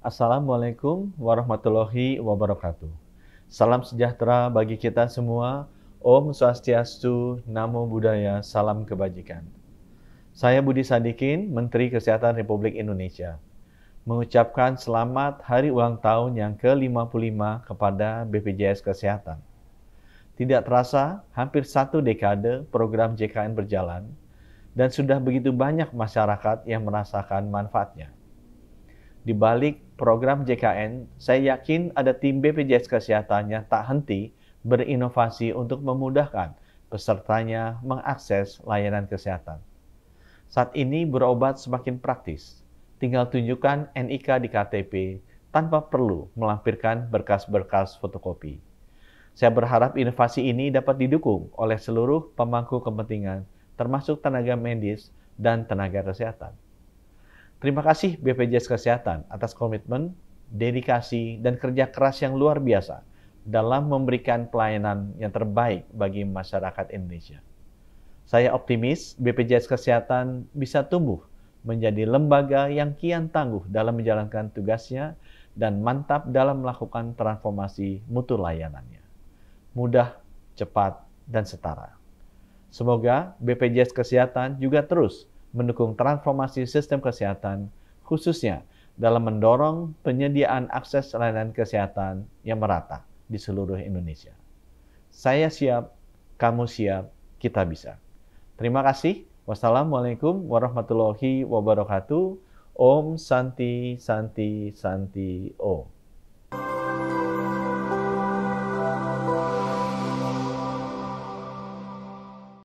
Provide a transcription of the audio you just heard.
Assalamualaikum warahmatullahi wabarakatuh. Salam sejahtera bagi kita semua. Om Swastiastu, Namo Buddhaya, Salam Kebajikan. Saya Budi Sadikin, Menteri Kesehatan Republik Indonesia, mengucapkan selamat hari ulang tahun yang ke-55 kepada BPJS Kesehatan. Tidak terasa, hampir satu dekade program JKN berjalan, dan sudah begitu banyak masyarakat yang merasakan manfaatnya. Di balik program JKN, saya yakin ada tim BPJS Kesehatannya tak henti berinovasi untuk memudahkan pesertanya mengakses layanan kesehatan. Saat ini berobat semakin praktis. Tinggal tunjukkan NIK di KTP tanpa perlu melampirkan berkas-berkas fotokopi. Saya berharap inovasi ini dapat didukung oleh seluruh pemangku kepentingan, termasuk tenaga medis dan tenaga kesehatan. Terima kasih BPJS Kesehatan atas komitmen, dedikasi, dan kerja keras yang luar biasa dalam memberikan pelayanan yang terbaik bagi masyarakat Indonesia. Saya optimis BPJS Kesehatan bisa tumbuh menjadi lembaga yang kian tangguh dalam menjalankan tugasnya dan mantap dalam melakukan transformasi mutu layanannya. Mudah, cepat, dan setara. Semoga BPJS Kesehatan juga terus mendukung transformasi sistem kesehatan, khususnya dalam mendorong penyediaan akses layanan kesehatan yang merata di seluruh Indonesia. Saya siap, kamu siap, kita bisa. Terima kasih. Wassalamualaikum warahmatullahi wabarakatuh. Om Santi Santi Santi Om.